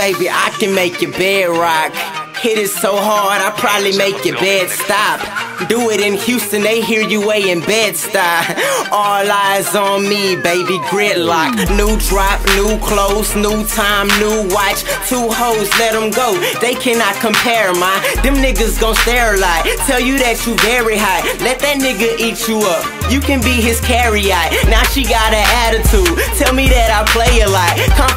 baby, I can make your bed rock. Hit it so hard, I probably make your bed stop. Do it in Houston, they hear you way in Bed-Stuy. All eyes on me, baby, gridlock. New drop, new clothes, new time, new watch. Two hoes, let them go. They cannot compare mine. Them niggas gon' stare like. Tell you that you very high. Let that nigga eat you up. You can be his carry eye. Now she got an attitude. Tell me that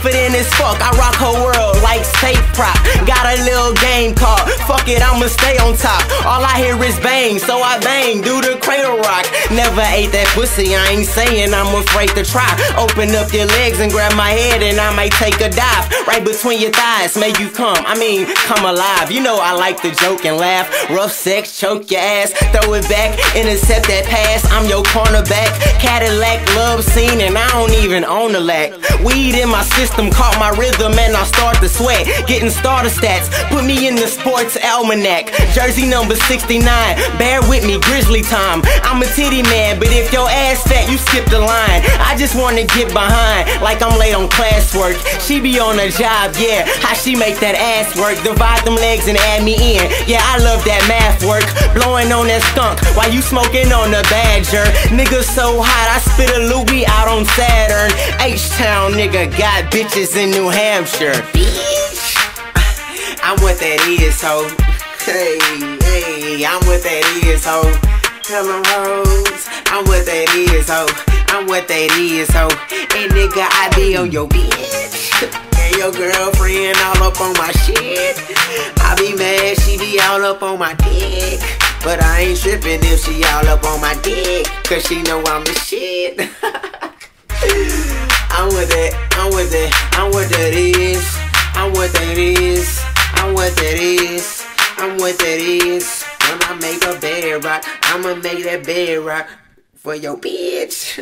Confident as fuck, I rock her world like safe prop. Got a little game called Fuck it, I'ma stay on top. All I hear is bang, so I bang, do the cradle rock. Never ate that pussy, I ain't saying I'm afraid to try. Open up your legs and grab my head, and I might take a dive right between your thighs. Make you come, I mean, come alive. You know I like to joke and laugh. Rough sex, choke your ass, throw it back, intercept that pass. I'm your cornerback. Cadillac love scene, and I don't even own the lack. Weed in my system caught my rhythm, and I start to sweat. Getting starter stats, put me in the sports almanac. Jersey number 69, bear with me, grizzly time. I'm a titty man, but if your ass fat, you skip the line. I just wanna get behind, like I'm late on classwork. She be on a job, yeah. How she make that ass work? Divide them legs and add me in. Yeah, I love that math work. Blowing on that skunk while you smoking on the badger. Nigga so hot, I spit a Louis out on Saturn. H-Town nigga got bitches in New Hampshire. Bitch. I'm what that is, ho. Hey, hey, I'm what that is, ho. Tell them hoes, I'm what that is, ho. I'm what that is, ho. And nigga, I be on your bitch. And your girlfriend all up on my shit. I be mad, she be all up on my dick. But I ain't tripping if she all up on my dick. Cause she know I'm the shit. I'm with it, I'm with it, I'm what that is. I'm what that is. I'm what that is. I'm what that is. When I make a bed rock, I'ma make that bed rock for your bitch.